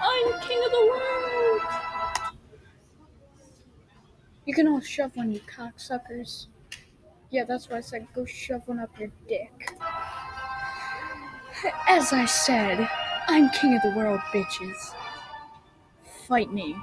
I'm king of the world. You can all shove one, you cocksuckers. Yeah, that's why I said go shove one up your dick. As I said, I'm king of the world, bitches. Fight me.